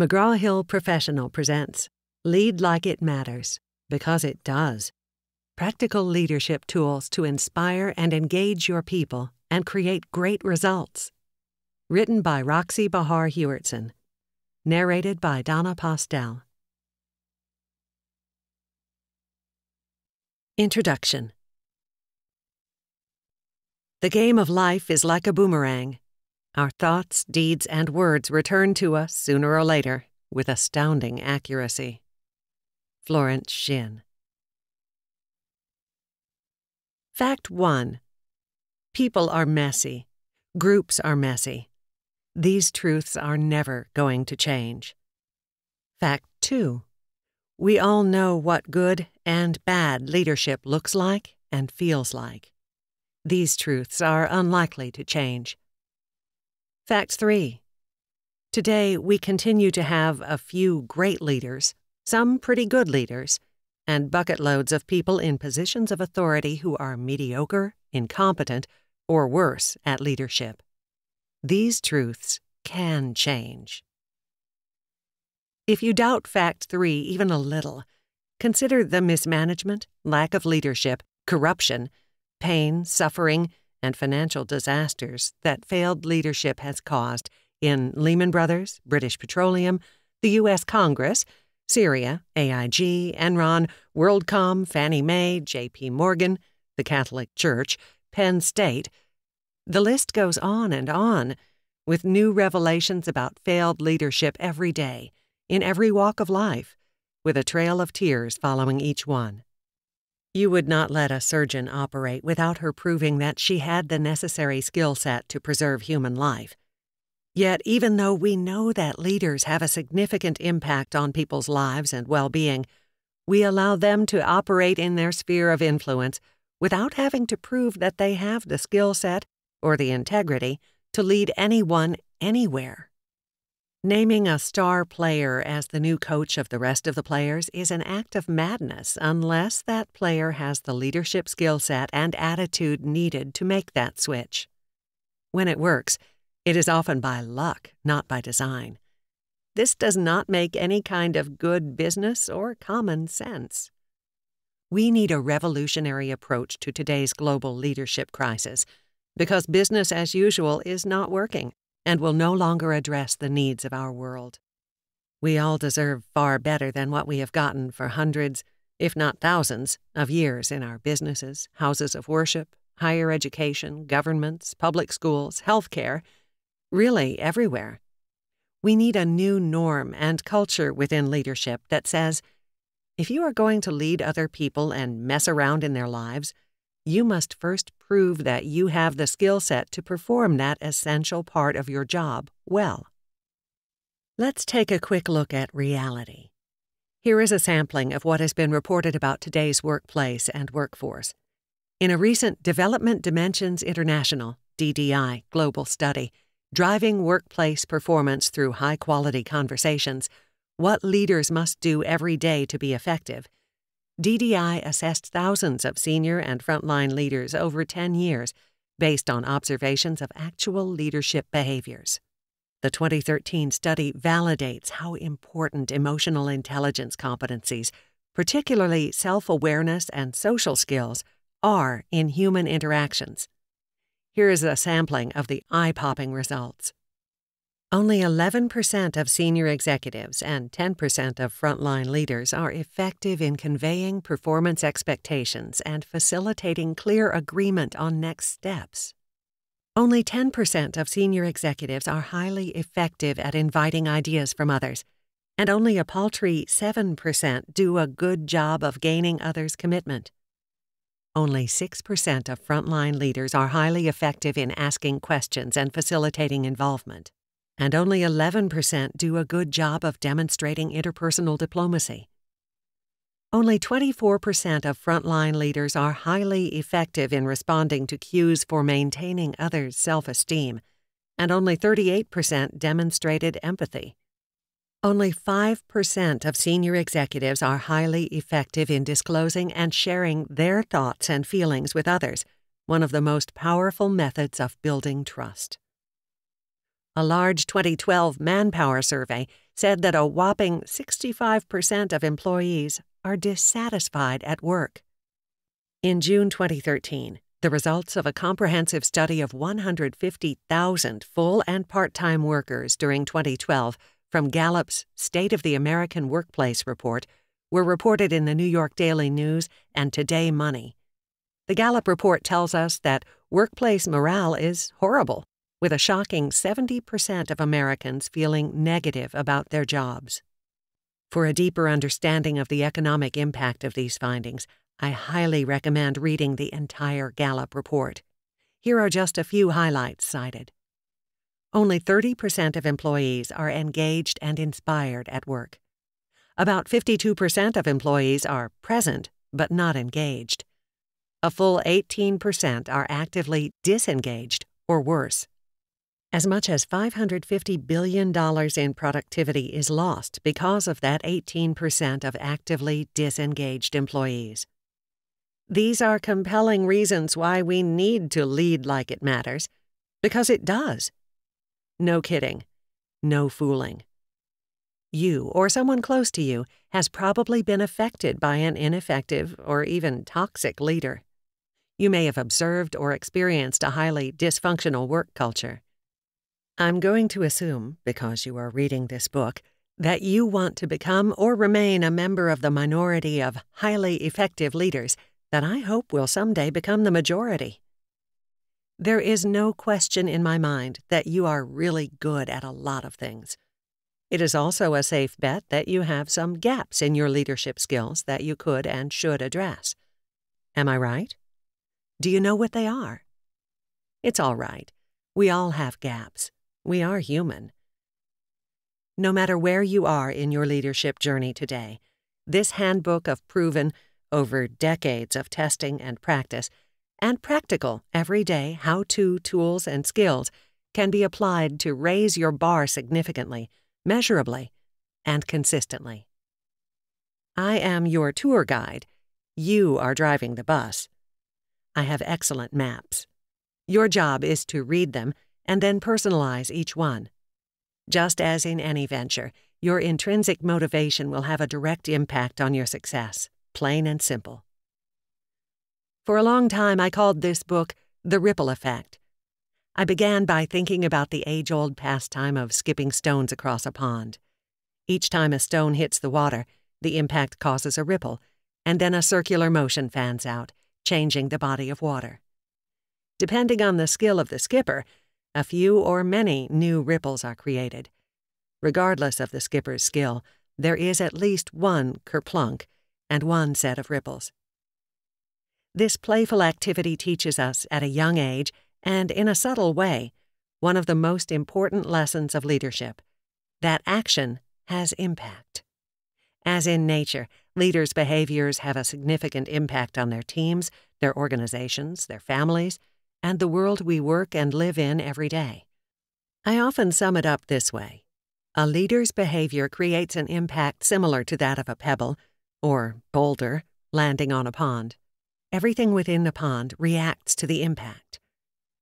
McGraw Hill Professional presents Lead Like It Matters, because it does. Practical leadership tools to inspire and engage your people and create great results. Written by Roxi Bahar Hewertson. Narrated by Donna Postel. Introduction The game of life is like a boomerang. Our thoughts, deeds, and words return to us sooner or later with astounding accuracy. Florence Shinn. Fact 1 People are messy. Groups are messy. These truths are never going to change. Fact 2 We all know what good and bad leadership looks like and feels like. These truths are unlikely to change. Fact 3. Today, we continue to have a few great leaders, some pretty good leaders, and bucket loads of people in positions of authority who are mediocre, incompetent, or worse at leadership. These truths can change. If you doubt Fact 3 even a little, consider the mismanagement, lack of leadership, corruption, pain, suffering, and financial disasters that failed leadership has caused in Lehman Brothers, British Petroleum, the U.S. Congress, Syria, AIG, Enron, WorldCom, Fannie Mae, J.P. Morgan, the Catholic Church, Penn State. The list goes on and on, with new revelations about failed leadership every day, in every walk of life, with a trail of tears following each one. You would not let a surgeon operate without her proving that she had the necessary skill set to preserve human life. Yet, even though we know that leaders have a significant impact on people's lives and well being, we allow them to operate in their sphere of influence without having to prove that they have the skill set or the integrity to lead anyone anywhere. Naming a star player as the new coach of the rest of the players is an act of madness unless that player has the leadership skill set and attitude needed to make that switch. When it works, it is often by luck, not by design. This does not make any kind of good business or common sense. We need a revolutionary approach to today's global leadership crisis because business as usual is not working and will no longer address the needs of our world. We all deserve far better than what we have gotten for hundreds, if not thousands, of years in our businesses, houses of worship, higher education, governments, public schools, health care, really everywhere. We need a new norm and culture within leadership that says if you are going to lead other people and mess around in their lives, you must first prove that you have the skill set to perform that essential part of your job well. Let's take a quick look at reality. Here is a sampling of what has been reported about today's workplace and workforce. In a recent Development Dimensions International DDI global study, Driving Workplace Performance Through High Quality Conversations, What Leaders Must Do Every Day to Be Effective, DDI assessed thousands of senior and frontline leaders over 10 years based on observations of actual leadership behaviors. The 2013 study validates how important emotional intelligence competencies, particularly self awareness and social skills, are in human interactions. Here is a sampling of the eye popping results. Only 11% of senior executives and 10% of frontline leaders are effective in conveying performance expectations and facilitating clear agreement on next steps. Only 10% of senior executives are highly effective at inviting ideas from others, and only a paltry 7% do a good job of gaining others' commitment. Only 6% of frontline leaders are highly effective in asking questions and facilitating involvement and only 11% do a good job of demonstrating interpersonal diplomacy. Only 24% of frontline leaders are highly effective in responding to cues for maintaining others' self esteem, and only 38% demonstrated empathy. Only 5% of senior executives are highly effective in disclosing and sharing their thoughts and feelings with others, one of the most powerful methods of building trust. A large 2012 manpower survey said that a whopping 65% of employees are dissatisfied at work. In June 2013, the results of a comprehensive study of 150,000 full and part time workers during 2012 from Gallup's State of the American Workplace report were reported in the New York Daily News and Today Money. The Gallup report tells us that workplace morale is horrible with a shocking 70% of Americans feeling negative about their jobs. For a deeper understanding of the economic impact of these findings, I highly recommend reading the entire Gallup report. Here are just a few highlights cited. Only 30% of employees are engaged and inspired at work. About 52% of employees are present but not engaged. A full 18% are actively disengaged or worse. As much as $550 billion in productivity is lost because of that 18% of actively disengaged employees. These are compelling reasons why we need to lead like it matters, because it does. No kidding. No fooling. You or someone close to you has probably been affected by an ineffective or even toxic leader. You may have observed or experienced a highly dysfunctional work culture. I'm going to assume, because you are reading this book, that you want to become or remain a member of the minority of highly effective leaders that I hope will someday become the majority. There is no question in my mind that you are really good at a lot of things. It is also a safe bet that you have some gaps in your leadership skills that you could and should address. Am I right? Do you know what they are? It's all right. We all have gaps. We are human. No matter where you are in your leadership journey today, this handbook of proven, over decades of testing and practice, and practical, everyday how to tools and skills can be applied to raise your bar significantly, measurably, and consistently. I am your tour guide. You are driving the bus. I have excellent maps. Your job is to read them and then personalize each one. Just as in any venture, your intrinsic motivation will have a direct impact on your success, plain and simple. For a long time, I called this book The Ripple Effect. I began by thinking about the age old pastime of skipping stones across a pond. Each time a stone hits the water, the impact causes a ripple, and then a circular motion fans out, changing the body of water. Depending on the skill of the skipper, a few or many new ripples are created. Regardless of the skipper's skill, there is at least one kerplunk and one set of ripples. This playful activity teaches us at a young age, and in a subtle way, one of the most important lessons of leadership that action has impact. As in nature, leaders' behaviors have a significant impact on their teams, their organizations, their families, and the world we work and live in every day. I often sum it up this way A leader's behavior creates an impact similar to that of a pebble, or boulder, landing on a pond. Everything within the pond reacts to the impact.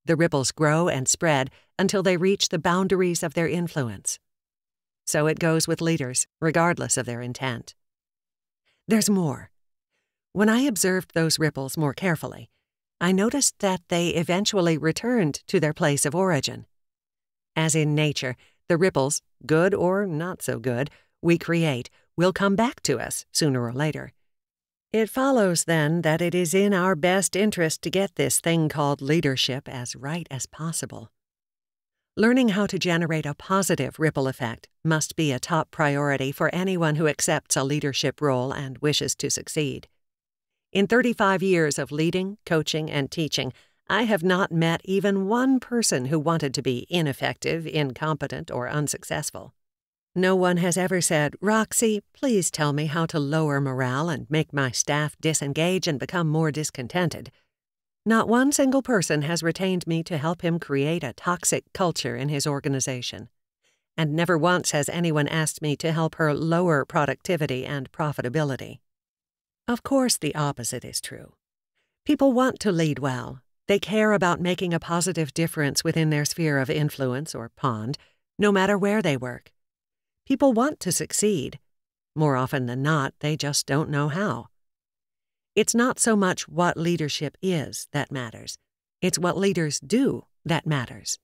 The ripples grow and spread until they reach the boundaries of their influence. So it goes with leaders, regardless of their intent. There's more. When I observed those ripples more carefully, I noticed that they eventually returned to their place of origin. As in nature, the ripples, good or not so good, we create will come back to us sooner or later. It follows then that it is in our best interest to get this thing called leadership as right as possible. Learning how to generate a positive ripple effect must be a top priority for anyone who accepts a leadership role and wishes to succeed. In 35 years of leading, coaching, and teaching, I have not met even one person who wanted to be ineffective, incompetent, or unsuccessful. No one has ever said, Roxi, please tell me how to lower morale and make my staff disengage and become more discontented. Not one single person has retained me to help him create a toxic culture in his organization. And never once has anyone asked me to help her lower productivity and profitability. Of course, the opposite is true. People want to lead well, They care about making a positive difference within their sphere of influence or pond, no matter where they work. People want to succeed. More often than not, they just don't know how. It's not so much what leadership is that matters, it's what leaders do that matters.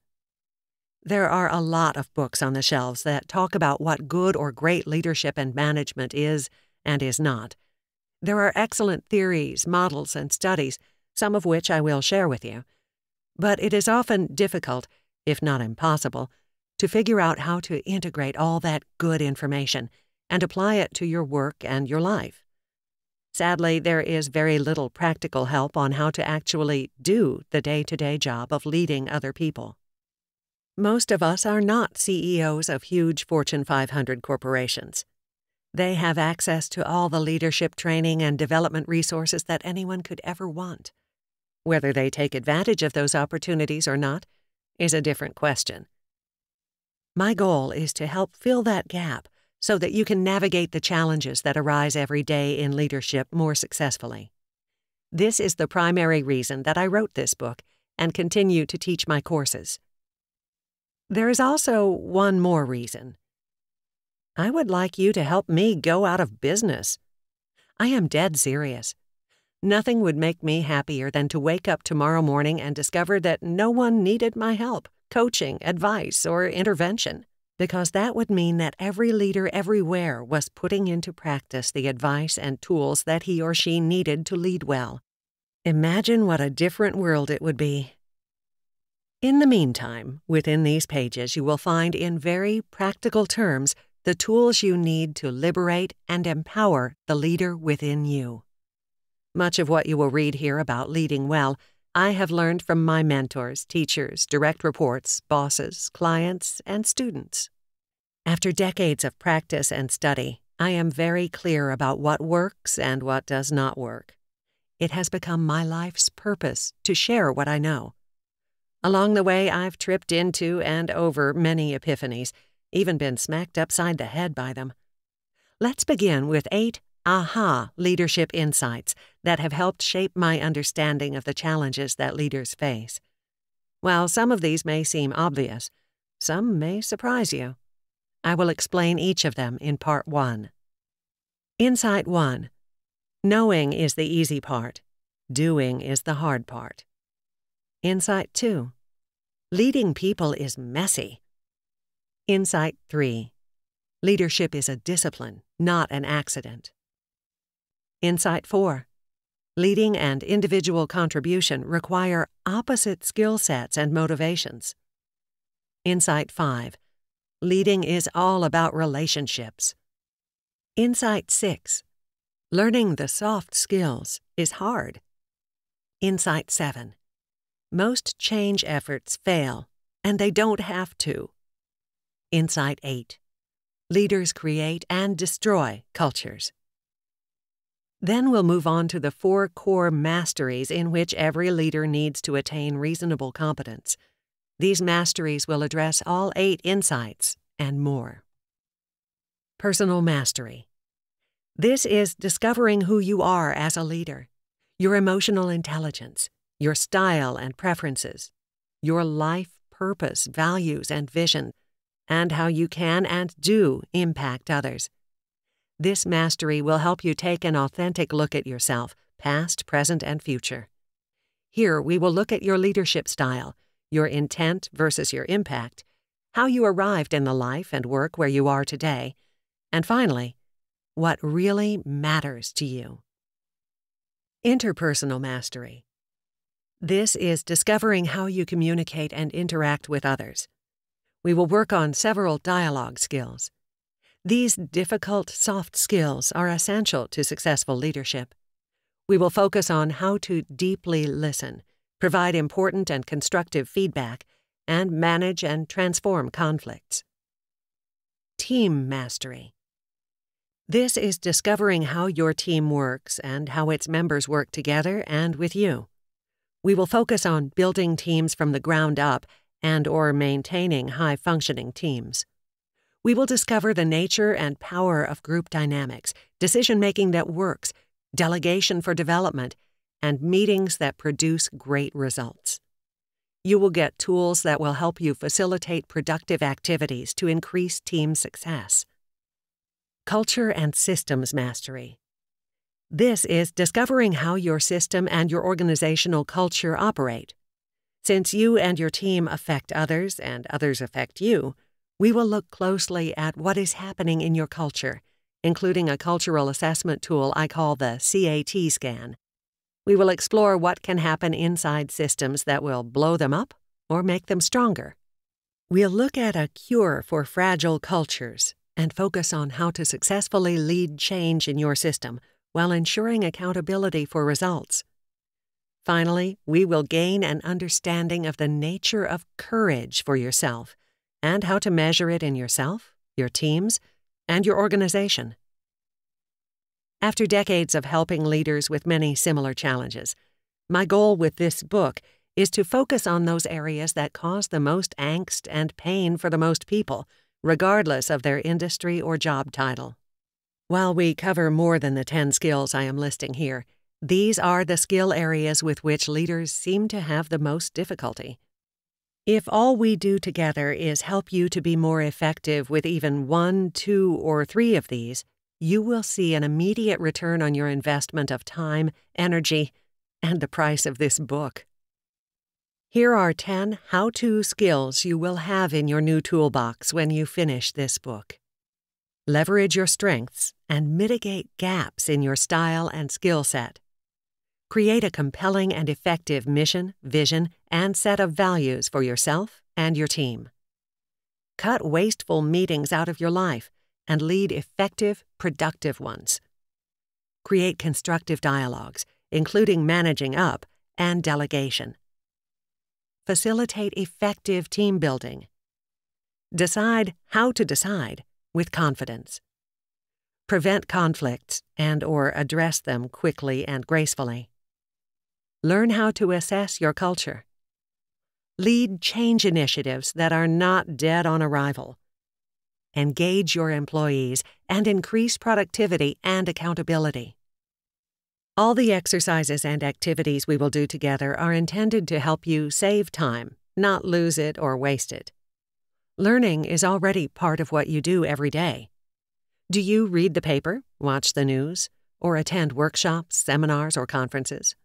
There are a lot of books on the shelves that talk about what good or great leadership and management is and is not. There are excellent theories, models, and studies, some of which I will share with you. But it is often difficult, if not impossible, to figure out how to integrate all that good information and apply it to your work and your life. Sadly, there is very little practical help on how to actually do the day to day job of leading other people. Most of us are not CEOs of huge Fortune 500 corporations. They have access to all the leadership training and development resources that anyone could ever want. Whether they take advantage of those opportunities or not is a different question. My goal is to help fill that gap so that you can navigate the challenges that arise every day in leadership more successfully. This is the primary reason that I wrote this book and continue to teach my courses. There is also one more reason. I would like you to help me go out of business. I am dead serious. Nothing would make me happier than to wake up tomorrow morning and discover that no one needed my help, coaching, advice, or intervention, because that would mean that every leader everywhere was putting into practice the advice and tools that he or she needed to lead well. Imagine what a different world it would be. In the meantime, within these pages, you will find in very practical terms the tools you need to liberate and empower the leader within you. Much of what you will read here about leading well, I have learned from my mentors, teachers, direct reports, bosses, clients, and students. After decades of practice and study, I am very clear about what works and what does not work. It has become my life's purpose to share what I know Along the way, I've tripped into and over many epiphanies, even been smacked upside the head by them. Let's begin with eight aha leadership insights that have helped shape my understanding of the challenges that leaders face. While some of these may seem obvious, some may surprise you. I will explain each of them in part one. Insight 1 Knowing is the easy part, doing is the hard part. Insight 2 Leading people is messy. Insight 3 Leadership is a discipline, not an accident. Insight 4 Leading and individual contribution require opposite skill sets and motivations. Insight 5 Leading is all about relationships. Insight 6 Learning the soft skills is hard. Insight 7 most change efforts fail, and they don't have to. Insight 8 Leaders create and destroy cultures. Then we'll move on to the four core masteries in which every leader needs to attain reasonable competence. These masteries will address all eight insights and more. Personal mastery. This is discovering who you are as a leader, your emotional intelligence, your style and preferences, your life purpose, values, and vision, and how you can and do impact others. This mastery will help you take an authentic look at yourself, past, present, and future. Here, we will look at your leadership style, your intent versus your impact, how you arrived in the life and work where you are today, and finally, what really matters to you. Interpersonal mastery. This is discovering how you communicate and interact with others. We will work on several dialogue skills. These difficult, soft skills are essential to successful leadership. We will focus on how to deeply listen, provide important and constructive feedback, and manage and transform conflicts. Team Mastery This is discovering how your team works and how its members work together and with you. We will focus on building teams from the ground up and or maintaining high-functioning teams. We will discover the nature and power of group dynamics, decision-making that works, delegation for development, and meetings that produce great results. You will get tools that will help you facilitate productive activities to increase team success. Culture and Systems Mastery. This is discovering how your system and your organizational culture operate. Since you and your team affect others and others affect you, we will look closely at what is happening in your culture, including a cultural assessment tool I call the CAT scan. We will explore what can happen inside systems that will blow them up or make them stronger. We'll look at a cure for fragile cultures and focus on how to successfully lead change in your system while ensuring accountability for results. Finally, we will gain an understanding of the nature of courage for yourself and how to measure it in yourself, your teams, and your organization. After decades of helping leaders with many similar challenges, my goal with this book is to focus on those areas that cause the most angst and pain for the most people, regardless of their industry or job title. While we cover more than the 10 skills I am listing here, these are the skill areas with which leaders seem to have the most difficulty. If all we do together is help you to be more effective with even one, two, or three of these, you will see an immediate return on your investment of time, energy, and the price of this book. Here are 10 how to skills you will have in your new toolbox when you finish this book. Leverage your strengths and mitigate gaps in your style and skill set. Create a compelling and effective mission, vision, and set of values for yourself and your team. Cut wasteful meetings out of your life and lead effective, productive ones. Create constructive dialogues, including managing up and delegation. Facilitate effective team building. Decide how to decide with confidence. Prevent conflicts and or address them quickly and gracefully. Learn how to assess your culture. Lead change initiatives that are not dead on arrival. Engage your employees and increase productivity and accountability. All the exercises and activities we will do together are intended to help you save time, not lose it or waste it. Learning is already part of what you do every day. Do you read the paper, watch the news, or attend workshops, seminars, or conferences?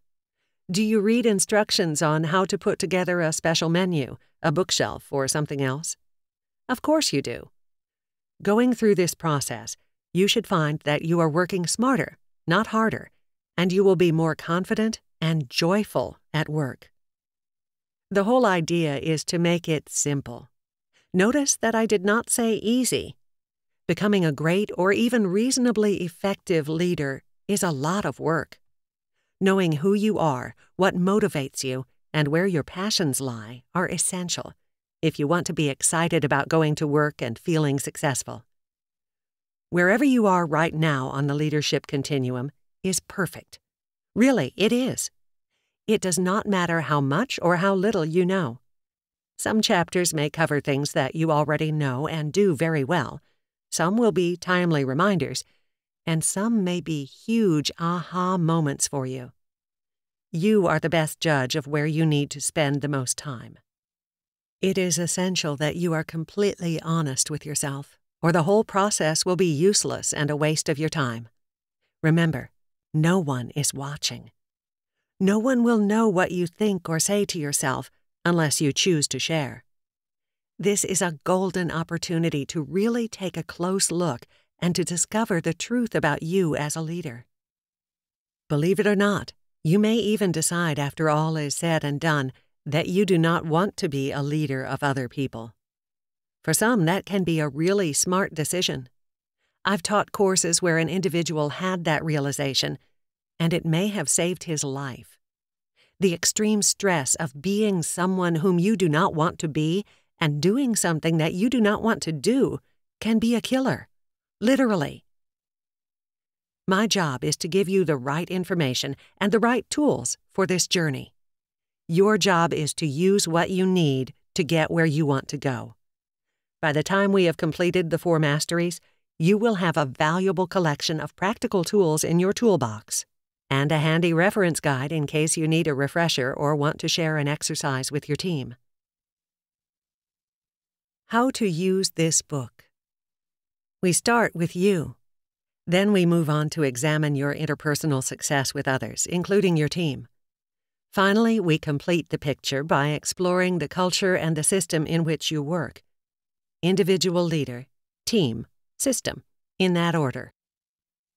Do you read instructions on how to put together a special menu, a bookshelf, or something else? Of course you do. Going through this process, you should find that you are working smarter, not harder, and you will be more confident and joyful at work. The whole idea is to make it simple. Notice that I did not say easy. Becoming a great or even reasonably effective leader is a lot of work. Knowing who you are, what motivates you, and where your passions lie are essential if you want to be excited about going to work and feeling successful. Wherever you are right now on the leadership continuum is perfect. Really, it is. It does not matter how much or how little you know. Some chapters may cover things that you already know and do very well. Some will be timely reminders, and some may be huge aha moments for you. You are the best judge of where you need to spend the most time. It is essential that you are completely honest with yourself, or the whole process will be useless and a waste of your time. Remember, no one is watching. No one will know what you think or say to yourself unless you choose to share. This is a golden opportunity to really take a close look and to discover the truth about you as a leader. Believe it or not, you may even decide after all is said and done that you do not want to be a leader of other people. For some, that can be a really smart decision. I've taught courses where an individual had that realization, and it may have saved his life. The extreme stress of being someone whom you do not want to be and doing something that you do not want to do can be a killer literally. My job is to give you the right information and the right tools for this journey. Your job is to use what you need to get where you want to go. By the time we have completed the four masteries, you will have a valuable collection of practical tools in your toolbox, and a handy reference guide in case you need a refresher or want to share an exercise with your team. How to use this book. We start with you. Then we move on to examine your interpersonal success with others, including your team. Finally, we complete the picture by exploring the culture and the system in which you work. Individual leader, team, system, in that order.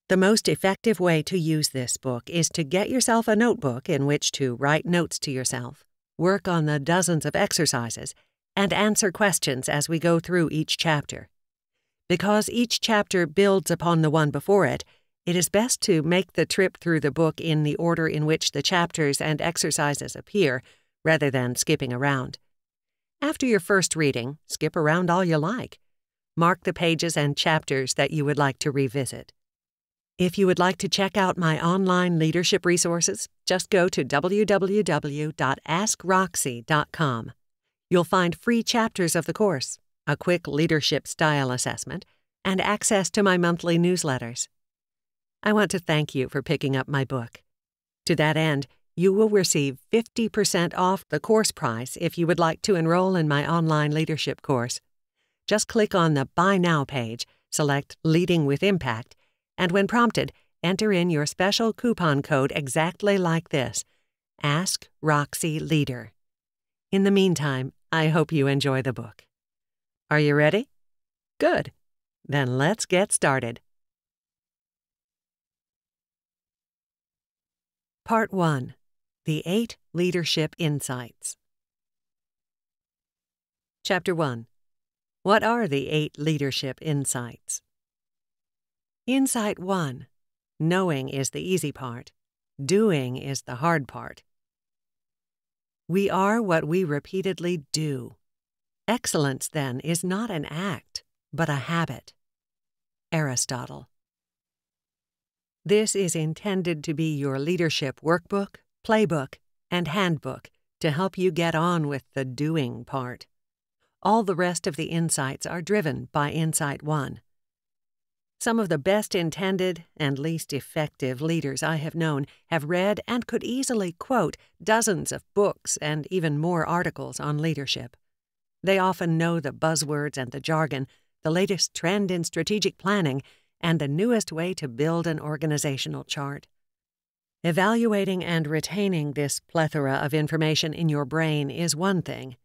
The most effective way to use this book is to get yourself a notebook in which to write notes to yourself, work on the dozens of exercises, and answer questions as we go through each chapter. Because each chapter builds upon the one before it, it is best to make the trip through the book in the order in which the chapters and exercises appear, rather than skipping around. After your first reading, skip around all you like. Mark the pages and chapters that you would like to revisit. If you would like to check out my online leadership resources, just go to www.askroxi.com. You'll find free chapters of the course, a quick leadership style assessment, and access to my monthly newsletters. I want to thank you for picking up my book. To that end, you will receive 50% off the course price if you would like to enroll in my online leadership course. Just click on the Buy Now page, select Leading with Impact, and when prompted, enter in your special coupon code exactly like this Ask Roxi Leader. In the meantime, I hope you enjoy the book. Are you ready? Good. Then let's get started. Part 1 The Eight Leadership Insights. Chapter 1 What are the eight leadership insights? Insight 1 Knowing is the easy part, doing is the hard part. We are what we repeatedly do. Excellence, then, is not an act, but a habit. Aristotle. This is intended to be your leadership workbook, playbook, and handbook to help you get on with the doing part. All the rest of the insights are driven by Insight 1. Some of the best intended and least effective leaders I have known have read and could easily quote dozens of books and even more articles on leadership. They often know the buzzwords and the jargon, the latest trend in strategic planning, and the newest way to build an organizational chart. Evaluating and retaining this plethora of information in your brain is one thing.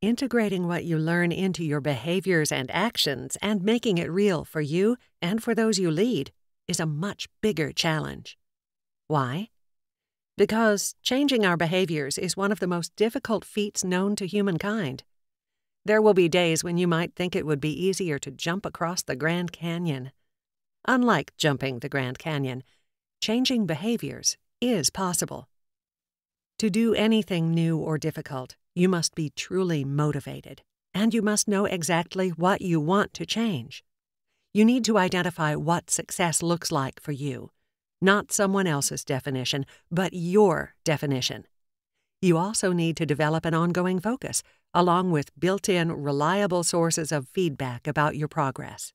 Integrating what you learn into your behaviors and actions and making it real for you and for those you lead is a much bigger challenge. Why? Because changing our behaviors is one of the most difficult feats known to humankind. There will be days when you might think it would be easier to jump across the Grand Canyon. Unlike jumping the Grand Canyon, changing behaviors is possible. To do anything new or difficult, you must be truly motivated, and you must know exactly what you want to change. You need to identify what success looks like for you, not someone else's definition, but your definition. You also need to develop an ongoing focus, along with built in, reliable sources of feedback about your progress.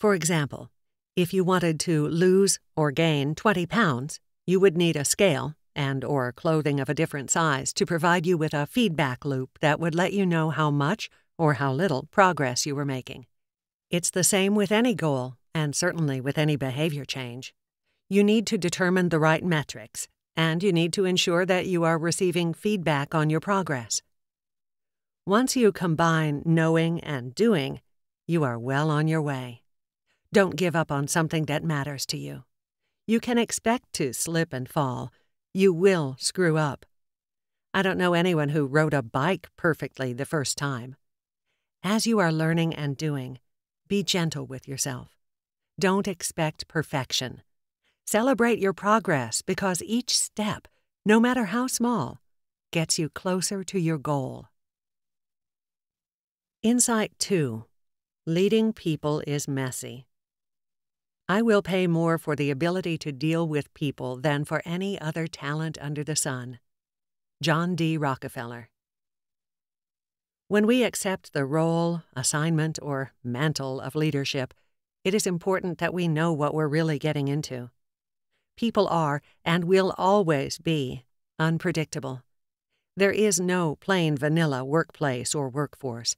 For example, if you wanted to lose or gain 20 pounds, you would need a scale and or clothing of a different size to provide you with a feedback loop that would let you know how much or how little progress you were making. It's the same with any goal, and certainly with any behavior change. You need to determine the right metrics, and you need to ensure that you are receiving feedback on your progress. Once you combine knowing and doing, you are well on your way. Don't give up on something that matters to you. You can expect to slip and fall, you will screw up. I don't know anyone who rode a bike perfectly the first time. As you are learning and doing, be gentle with yourself. Don't expect perfection. Celebrate your progress because each step, no matter how small, gets you closer to your goal. Insight 2 Leading people is messy. I will pay more for the ability to deal with people than for any other talent under the sun. John D. Rockefeller. When we accept the role, assignment, or mantle of leadership, it is important that we know what we're really getting into. People are, and will always be, unpredictable. There is no plain vanilla workplace or workforce.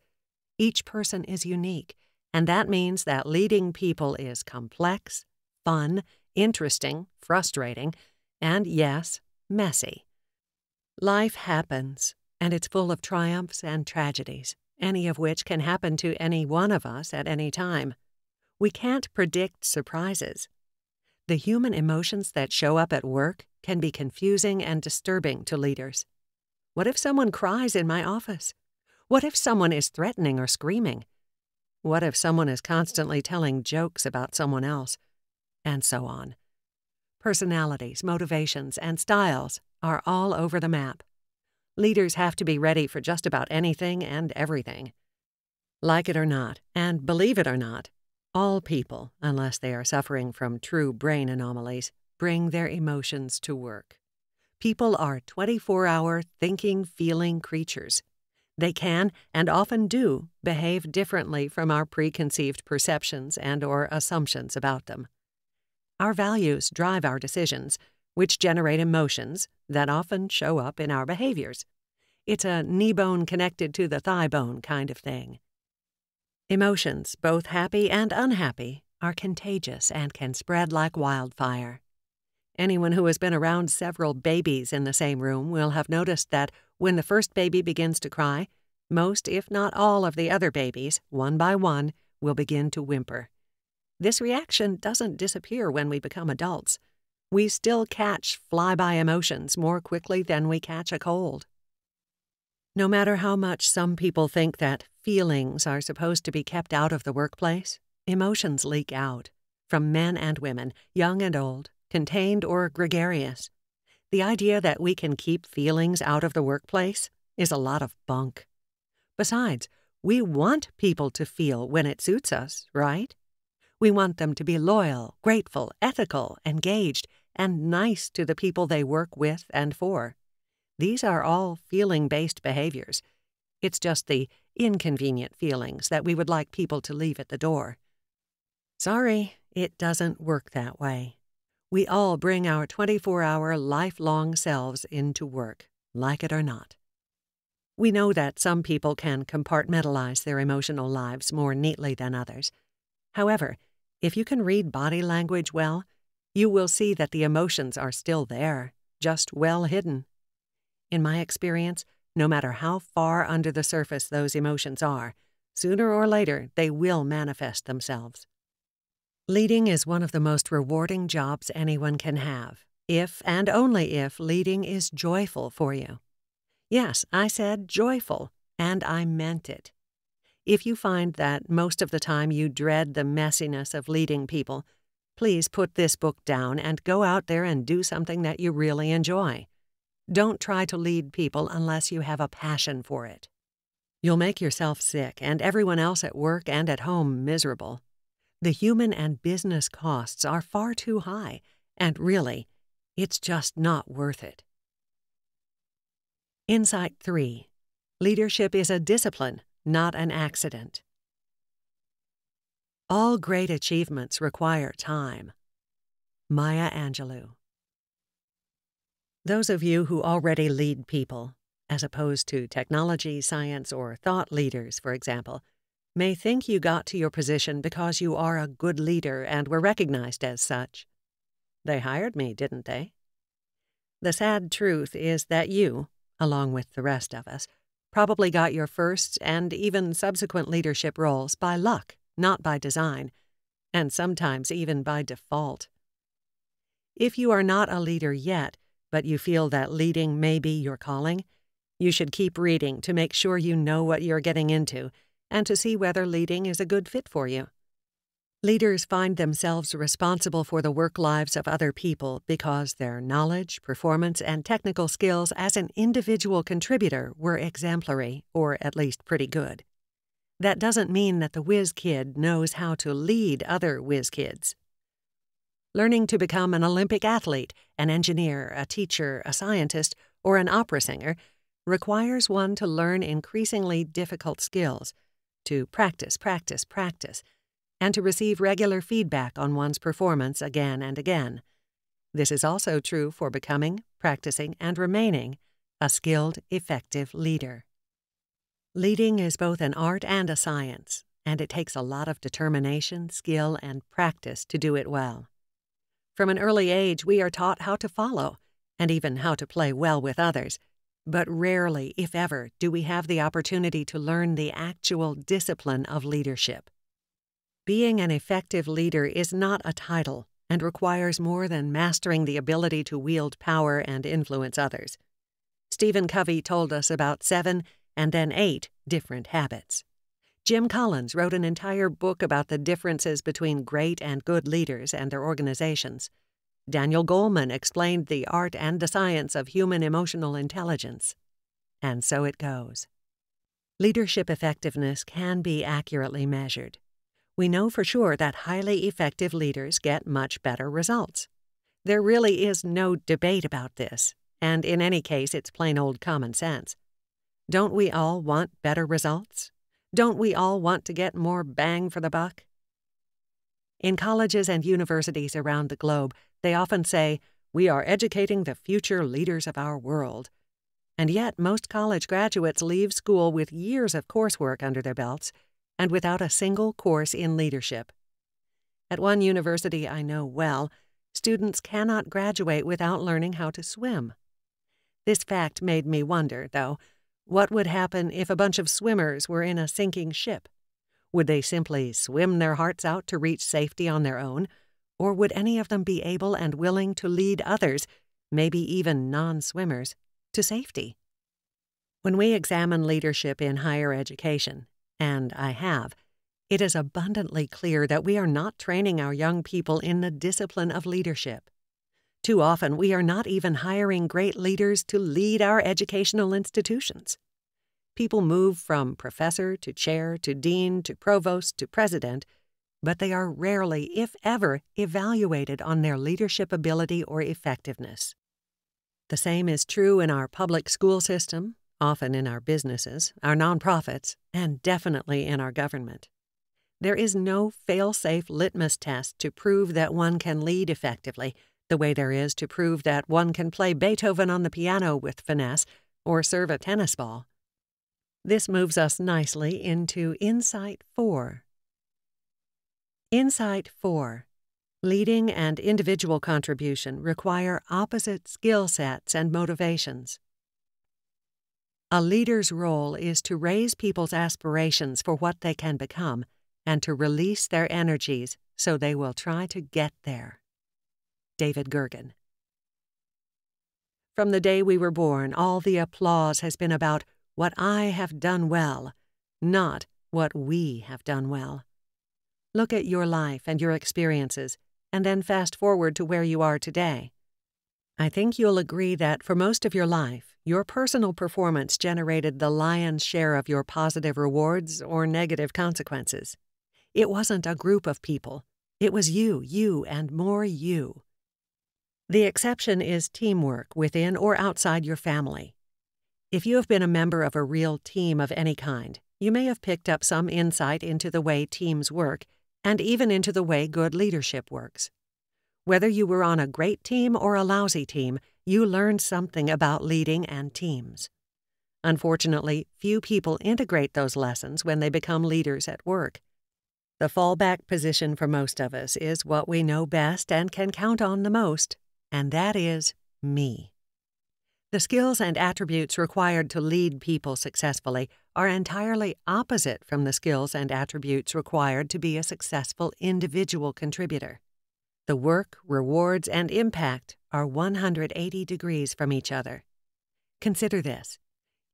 Each person is unique, and that means that leading people is complex, fun, interesting, frustrating, and yes, messy. Life happens, and it's full of triumphs and tragedies, any of which can happen to any one of us at any time. We can't predict surprises. The human emotions that show up at work can be confusing and disturbing to leaders. What if someone cries in my office? What if someone is threatening or screaming? What if someone is constantly telling jokes about someone else? And so on. Personalities, motivations, and styles are all over the map. Leaders have to be ready for just about anything and everything. Like it or not, and believe it or not, all people, unless they are suffering from true brain anomalies, bring their emotions to work. People are 24 hour thinking, feeling creatures. They can, and often do, behave differently from our preconceived perceptions and or assumptions about them. Our values drive our decisions, which generate emotions that often show up in our behaviors. It's a knee bone connected to the thigh bone kind of thing. Emotions, both happy and unhappy, are contagious and can spread like wildfire. Anyone who has been around several babies in the same room will have noticed that when the first baby begins to cry, most, if not all, of the other babies, one by one, will begin to whimper. This reaction doesn't disappear when we become adults. We still catch fly-by emotions more quickly than we catch a cold. No matter how much some people think that feelings are supposed to be kept out of the workplace, emotions leak out, from men and women, young and old, contained or gregarious. The idea that we can keep feelings out of the workplace is a lot of bunk. Besides, we want people to feel when it suits us, right? We want them to be loyal, grateful, ethical, engaged, and nice to the people they work with and for. These are all feeling based behaviors. It's just the inconvenient feelings that we would like people to leave at the door. Sorry, it doesn't work that way. We all bring our 24 hour lifelong selves into work, like it or not. We know that some people can compartmentalize their emotional lives more neatly than others. However, if you can read body language well, you will see that the emotions are still there, just well hidden. In my experience, no matter how far under the surface those emotions are, sooner or later they will manifest themselves. Leading is one of the most rewarding jobs anyone can have, if and only if leading is joyful for you. Yes, I said joyful, and I meant it. If you find that most of the time you dread the messiness of leading people, please put this book down and go out there and do something that you really enjoy. Don't try to lead people unless you have a passion for it. You'll make yourself sick and everyone else at work and at home miserable. The human and business costs are far too high, and really, it's just not worth it. Insight 3 Leadership is a discipline, not an accident. All great achievements require time. Maya Angelou. Those of you who already lead people, as opposed to technology, science, or thought leaders, for example, may think you got to your position because you are a good leader and were recognized as such. They hired me, didn't they? The sad truth is that you, along with the rest of us, probably got your first and even subsequent leadership roles by luck, not by design, and sometimes even by default. If you are not a leader yet, but you feel that leading may be your calling, you should keep reading to make sure you know what you're getting into and to see whether leading is a good fit for you. Leaders find themselves responsible for the work lives of other people because their knowledge, performance, and technical skills as an individual contributor were exemplary, or at least pretty good. That doesn't mean that the whiz kid knows how to lead other whiz kids. Learning to become an Olympic athlete, an engineer, a teacher, a scientist, or an opera singer requires one to learn increasingly difficult skills to practice, practice, practice, and to receive regular feedback on one's performance again and again. This is also true for becoming, practicing, and remaining a skilled, effective leader. Leading is both an art and a science, and it takes a lot of determination, skill, and practice to do it well. From an early age, we are taught how to follow, and even how to play well with others, but rarely, if ever, do we have the opportunity to learn the actual discipline of leadership. Being an effective leader is not a title and requires more than mastering the ability to wield power and influence others. Stephen Covey told us about seven and then eight different habits. Jim Collins wrote an entire book about the differences between great and good leaders and their organizations. Daniel Goleman explained the art and the science of human emotional intelligence. And so it goes. Leadership effectiveness can be accurately measured. We know for sure that highly effective leaders get much better results. There really is no debate about this, and in any case, it's plain old common sense. Don't we all want better results? Don't we all want to get more bang for the buck? In colleges and universities around the globe, they often say, We are educating the future leaders of our world. And yet, most college graduates leave school with years of coursework under their belts and without a single course in leadership. At one university I know well, students cannot graduate without learning how to swim. This fact made me wonder, though, what would happen if a bunch of swimmers were in a sinking ship? Would they simply swim their hearts out to reach safety on their own? Or would any of them be able and willing to lead others, maybe even non swimmers, to safety? When we examine leadership in higher education, and I have, it is abundantly clear that we are not training our young people in the discipline of leadership. Too often, we are not even hiring great leaders to lead our educational institutions. People move from professor to chair to dean to provost to president, but they are rarely, if ever, evaluated on their leadership ability or effectiveness. The same is true in our public school system, often in our businesses, our nonprofits, and definitely in our government. There is no fail safe litmus test to prove that one can lead effectively the way there is to prove that one can play Beethoven on the piano with finesse or serve a tennis ball. This moves us nicely into Insight 4. Insight 4 Leading and individual contribution require opposite skill sets and motivations. A leader's role is to raise people's aspirations for what they can become and to release their energies so they will try to get there. David Gergen. From the day we were born, all the applause has been about what I have done well, not what we have done well. Look at your life and your experiences, and then fast forward to where you are today. I think you'll agree that for most of your life, your personal performance generated the lion's share of your positive rewards or negative consequences. It wasn't a group of people, it was you, you, and more you. The exception is teamwork within or outside your family. If you have been a member of a real team of any kind, you may have picked up some insight into the way teams work and even into the way good leadership works. Whether you were on a great team or a lousy team, you learned something about leading and teams. Unfortunately, few people integrate those lessons when they become leaders at work. The fallback position for most of us is what we know best and can count on the most and that is me. The skills and attributes required to lead people successfully are entirely opposite from the skills and attributes required to be a successful individual contributor. The work, rewards, and impact are 180 degrees from each other. Consider this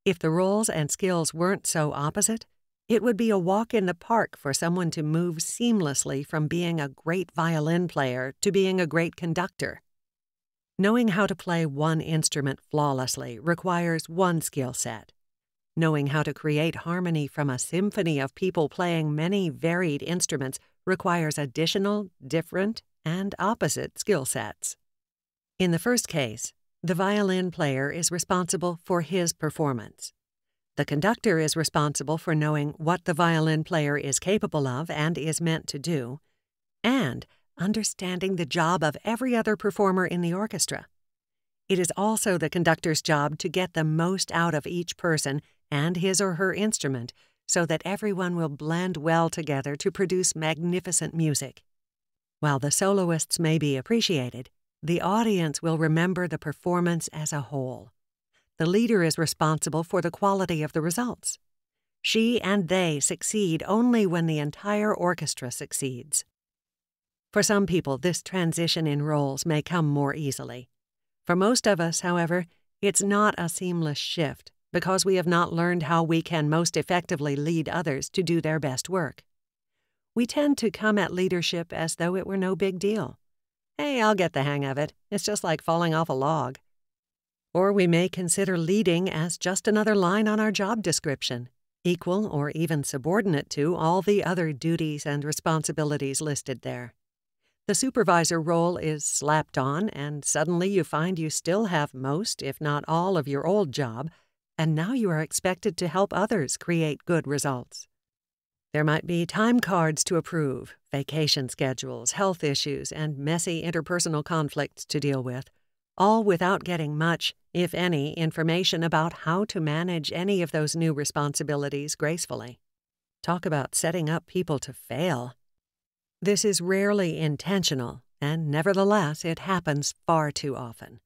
if the roles and skills weren't so opposite, it would be a walk in the park for someone to move seamlessly from being a great violin player to being a great conductor. Knowing how to play one instrument flawlessly requires one skill set. Knowing how to create harmony from a symphony of people playing many varied instruments requires additional, different, and opposite skill sets. In the first case, the violin player is responsible for his performance. The conductor is responsible for knowing what the violin player is capable of and is meant to do, and understanding the job of every other performer in the orchestra. It is also the conductor's job to get the most out of each person and his or her instrument so that everyone will blend well together to produce magnificent music. While the soloists may be appreciated, the audience will remember the performance as a whole. The leader is responsible for the quality of the results. She and they succeed only when the entire orchestra succeeds. For some people, this transition in roles may come more easily. For most of us, however, it's not a seamless shift because we have not learned how we can most effectively lead others to do their best work. We tend to come at leadership as though it were no big deal. Hey, I'll get the hang of it. It's just like falling off a log. Or we may consider leading as just another line on our job description, equal or even subordinate to all the other duties and responsibilities listed there. The supervisor role is slapped on, and suddenly you find you still have most, if not all, of your old job, and now you are expected to help others create good results. There might be time cards to approve, vacation schedules, health issues, and messy interpersonal conflicts to deal with, all without getting much, if any, information about how to manage any of those new responsibilities gracefully. Talk about setting up people to fail. This is rarely intentional, and nevertheless, it happens far too often.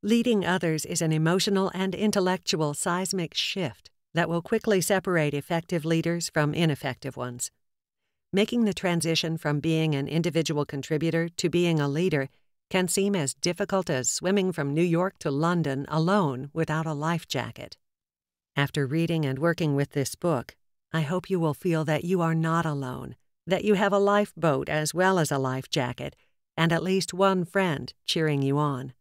Leading others is an emotional and intellectual seismic shift that will quickly separate effective leaders from ineffective ones. Making the transition from being an individual contributor to being a leader can seem as difficult as swimming from New York to London alone without a life jacket. After reading and working with this book, I hope you will feel that you are not alone, that you have a lifeboat as well as a life jacket, and at least one friend cheering you on.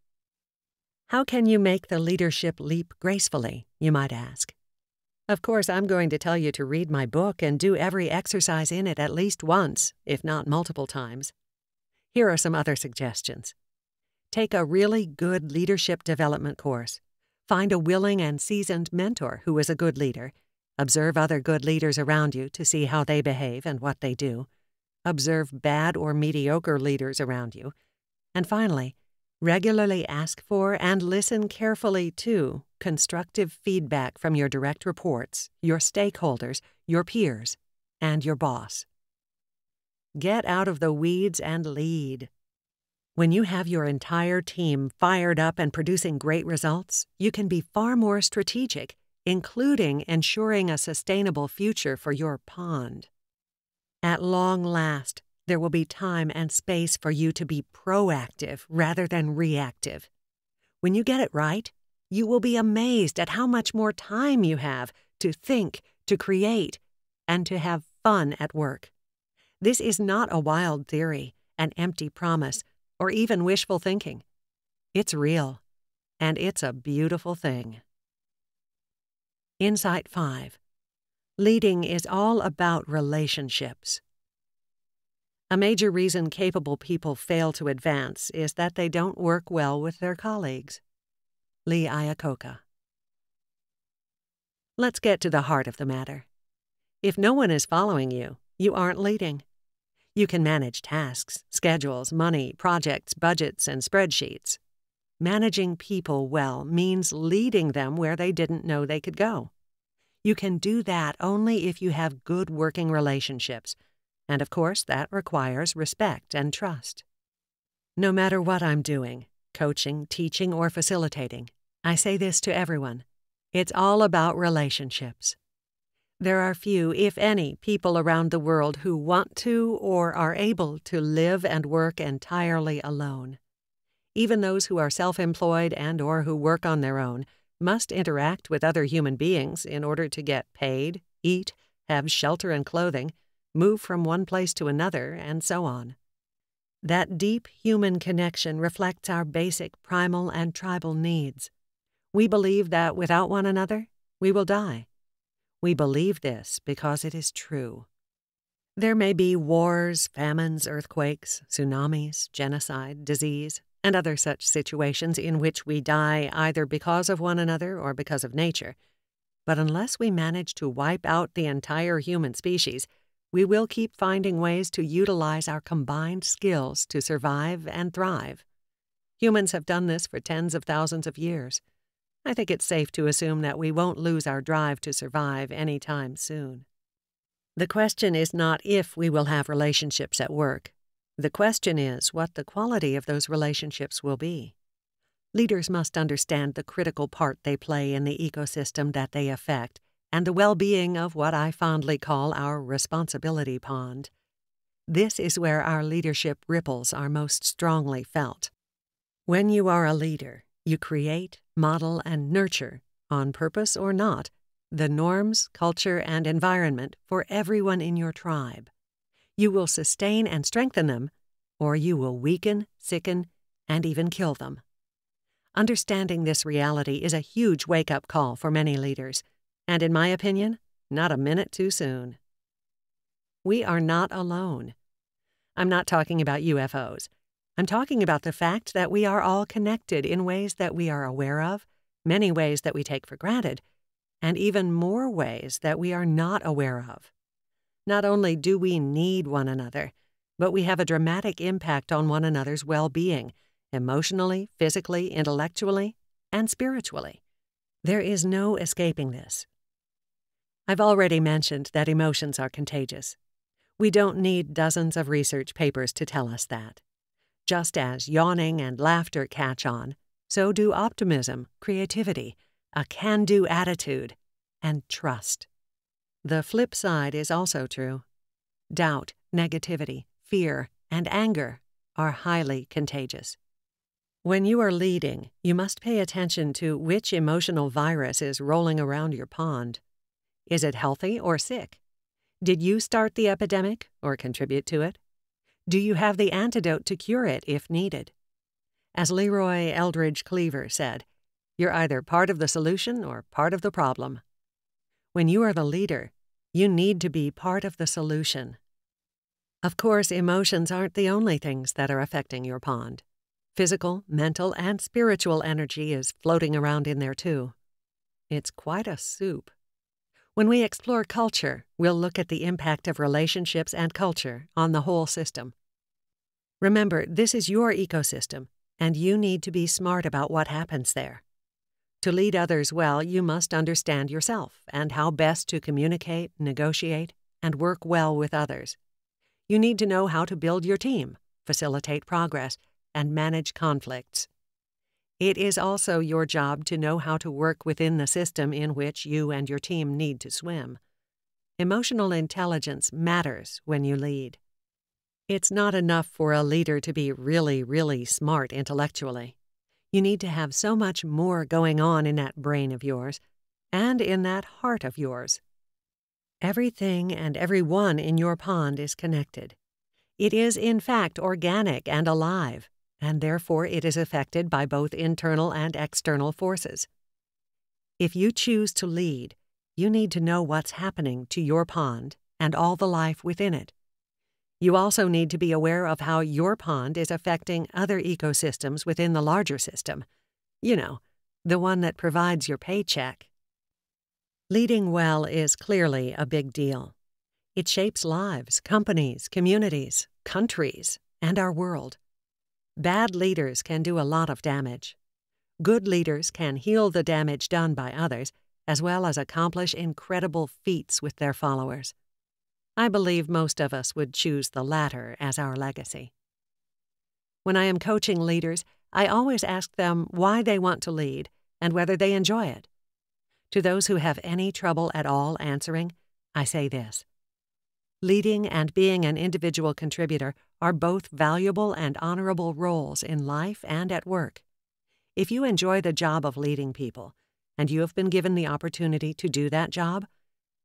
How can you make the leadership leap gracefully, you might ask? Of course, I'm going to tell you to read my book and do every exercise in it at least once, if not multiple times. Here are some other suggestions. Take a really good leadership development course. Find a willing and seasoned mentor who is a good leader. Observe other good leaders around you to see how they behave and what they do. Observe bad or mediocre leaders around you. And finally, Regularly ask for and listen carefully to constructive feedback from your direct reports, your stakeholders, your peers, and your boss. Get out of the weeds and lead. When you have your entire team fired up and producing great results, you can be far more strategic, including ensuring a sustainable future for your pond. At long last, there will be time and space for you to be proactive rather than reactive. When you get it right, you will be amazed at how much more time you have to think, to create, and to have fun at work. This is not a wild theory, an empty promise, or even wishful thinking. It's real, and it's a beautiful thing. Insight 5 Leading is all about relationships. A major reason capable people fail to advance is that they don't work well with their colleagues. Lee Iacocca. Let's get to the heart of the matter. If no one is following you, you aren't leading. You can manage tasks, schedules, money, projects, budgets, and spreadsheets. Managing people well means leading them where they didn't know they could go. You can do that only if you have good working relationships and of course, that requires respect and trust. No matter what I'm doing coaching, teaching, or facilitating I say this to everyone it's all about relationships. There are few, if any, people around the world who want to or are able to live and work entirely alone. Even those who are self-employed and or who work on their own must interact with other human beings in order to get paid, eat, have shelter and clothing, move from one place to another, and so on. That deep human connection reflects our basic primal and tribal needs. We believe that without one another, we will die. We believe this because it is true. There may be wars, famines, earthquakes, tsunamis, genocide, disease, and other such situations in which we die either because of one another or because of nature. But unless we manage to wipe out the entire human species, we will keep finding ways to utilize our combined skills to survive and thrive. Humans have done this for tens of thousands of years. I think it's safe to assume that we won't lose our drive to survive any time soon. The question is not if we will have relationships at work. The question is what the quality of those relationships will be. Leaders must understand the critical part they play in the ecosystem that they affect and the well being of what I fondly call our responsibility pond. This is where our leadership ripples are most strongly felt. When you are a leader, you create, model, and nurture, on purpose or not, the norms, culture, and environment for everyone in your tribe. You will sustain and strengthen them, or you will weaken, sicken, and even kill them. Understanding this reality is a huge wake up call for many leaders, and in my opinion, not a minute too soon. We are not alone. I'm not talking about UFOs. I'm talking about the fact that we are all connected in ways that we are aware of, many ways that we take for granted, and even more ways that we are not aware of. Not only do we need one another, but we have a dramatic impact on one another's well being emotionally, physically, intellectually, and spiritually. There is no escaping this. I've already mentioned that emotions are contagious. We don't need dozens of research papers to tell us that. Just as yawning and laughter catch on, so do optimism, creativity, a can do attitude, and trust. The flip side is also true. Doubt, negativity, fear, and anger are highly contagious. When you are leading, you must pay attention to which emotional virus is rolling around your pond. Is it healthy or sick? Did you start the epidemic or contribute to it? Do you have the antidote to cure it if needed? As Leroy Eldridge Cleaver said, you're either part of the solution or part of the problem. When you are the leader, you need to be part of the solution. Of course, emotions aren't the only things that are affecting your pond. Physical, mental, and spiritual energy is floating around in there too. It's quite a soup. When we explore culture, we'll look at the impact of relationships and culture on the whole system. Remember, this is your ecosystem, and you need to be smart about what happens there. To lead others well, you must understand yourself and how best to communicate, negotiate, and work well with others. You need to know how to build your team, facilitate progress, and manage conflicts. It is also your job to know how to work within the system in which you and your team need to swim. Emotional intelligence matters when you lead. It's not enough for a leader to be really, really smart intellectually. You need to have so much more going on in that brain of yours and in that heart of yours. Everything and everyone in your pond is connected. It is, in fact, organic and alive and therefore it is affected by both internal and external forces. If you choose to lead, you need to know what's happening to your pond and all the life within it. You also need to be aware of how your pond is affecting other ecosystems within the larger system. You know, the one that provides your paycheck. Leading well is clearly a big deal. It shapes lives, companies, communities, countries, and our world. Bad leaders can do a lot of damage. Good leaders can heal the damage done by others, as well as accomplish incredible feats with their followers. I believe most of us would choose the latter as our legacy. When I am coaching leaders, I always ask them why they want to lead and whether they enjoy it. To those who have any trouble at all answering, I say this Leading and being an individual contributor are both valuable and honorable roles in life and at work. If you enjoy the job of leading people, and you have been given the opportunity to do that job,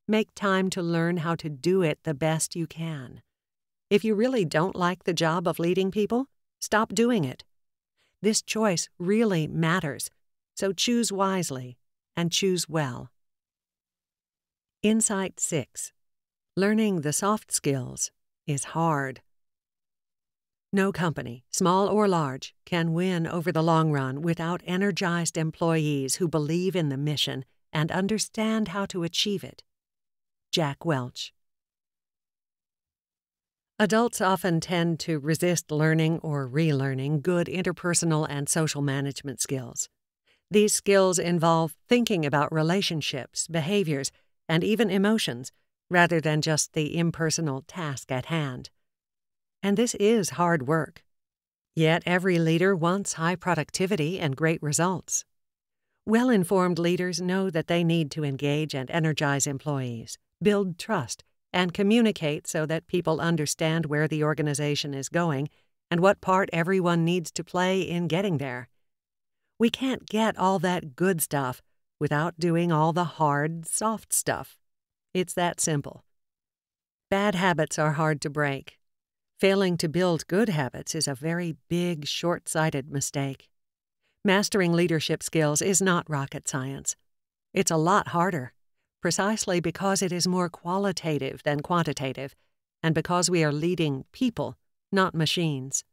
make time to learn how to do it the best you can. If you really don't like the job of leading people, stop doing it. This choice really matters, so choose wisely and choose well. Insight 6 Learning the soft skills is hard. No company, small or large, can win over the long run without energized employees who believe in the mission and understand how to achieve it. Jack Welch. Adults often tend to resist learning or relearning good interpersonal and social management skills. These skills involve thinking about relationships, behaviors, and even emotions, rather than just the impersonal task at hand. And this is hard work. Yet every leader wants high productivity and great results. Well informed leaders know that they need to engage and energize employees, build trust, and communicate so that people understand where the organization is going and what part everyone needs to play in getting there. We can't get all that good stuff without doing all the hard, soft stuff. It's that simple. Bad habits are hard to break. Failing to build good habits is a very big, short sighted mistake. Mastering leadership skills is not rocket science. It's a lot harder precisely because it is more qualitative than quantitative, and because we are leading people, not machines.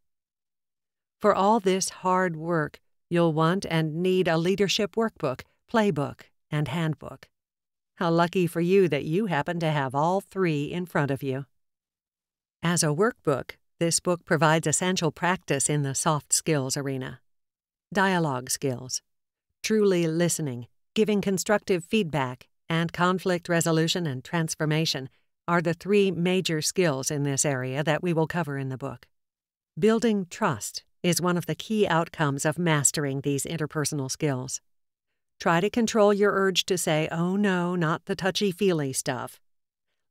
For all this hard work, you'll want and need a leadership workbook, playbook, and handbook. How lucky for you that you happen to have all three in front of you. As a workbook, this book provides essential practice in the soft skills arena. Dialogue skills, truly listening, giving constructive feedback, and conflict resolution and transformation are the three major skills in this area that we will cover in the book. Building trust is one of the key outcomes of mastering these interpersonal skills. Try to control your urge to say, oh no, not the touchy feely stuff.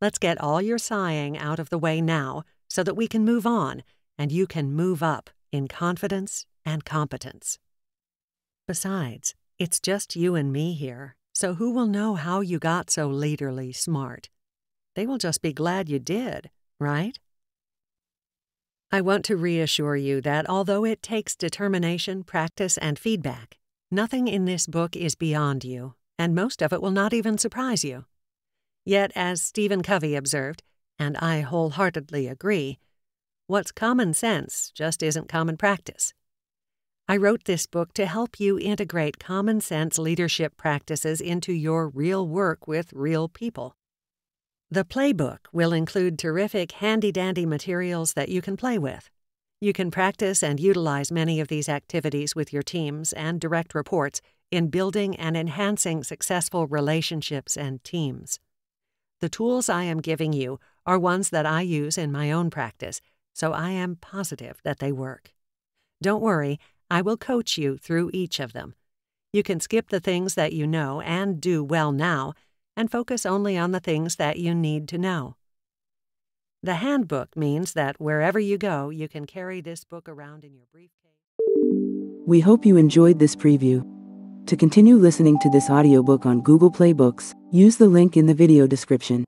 Let's get all your sighing out of the way now so that we can move on and you can move up in confidence and competence. Besides, it's just you and me here, so who will know how you got so leaderly smart? They will just be glad you did, right? I want to reassure you that although it takes determination, practice, and feedback, nothing in this book is beyond you, and most of it will not even surprise you. Yet, as Stephen Covey observed, and I wholeheartedly agree, what's common sense just isn't common practice. I wrote this book to help you integrate common sense leadership practices into your real work with real people. The playbook will include terrific handy dandy materials that you can play with. You can practice and utilize many of these activities with your teams and direct reports in building and enhancing successful relationships and teams. The tools I am giving you are ones that I use in my own practice, so I am positive that they work. Don't worry, I will coach you through each of them. You can skip the things that you know and do well now and focus only on the things that you need to know. The handbook means that wherever you go, you can carry this book around in your briefcase. We hope you enjoyed this preview. To continue listening to this audiobook on Google Play Books, use the link in the video description.